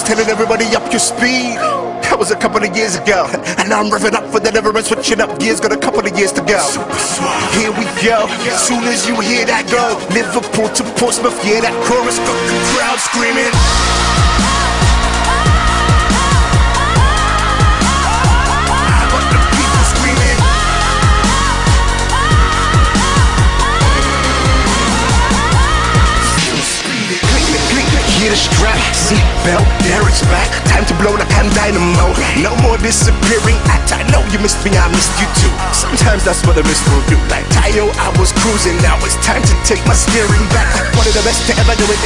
telling everybody up your speed. That was a couple of years ago. And now I'm revving up for the never end, switching up gears, got a couple of years to go. Here we go. Soon as you hear that go, Liverpool to Portsmouth, yeah, that chorus got the crowd screaming. The strap, seat belt, there it's back. Time to blow like I'm dynamo. No more disappearing act. I know you missed me, I missed you too. Sometimes that's what a miss will do. Like Tayo, I was cruising, now it's time to take my steering back. One of the best to ever do it.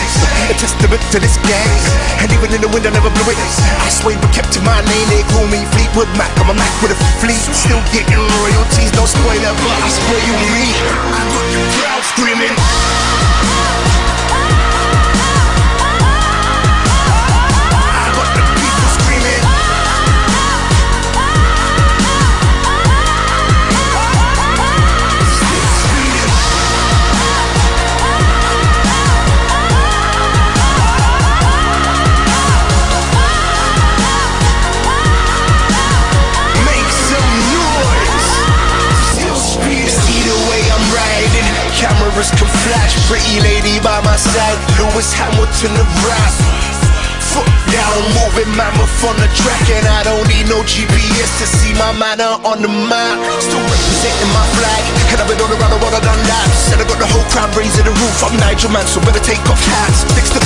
A testament to this gang. And even in the wind, I never blew it. I swayed but kept to my lane. They call me Fleetwood Mac. I'm a Mac with a fleet. Still getting royalties, no spoiler, but I swear you me. I got the crowd screaming. Cameras can flash. Pretty lady by my side. Lewis Hamilton of rap. Foot down, moving mammoth on the track, and I don't need no GPS to see my manner on the map. Still representing my flag, and I've been all around the world, I done that. Said I got the whole crowd raising the roof. I'm Nigel Man, so better take off hats. Fix the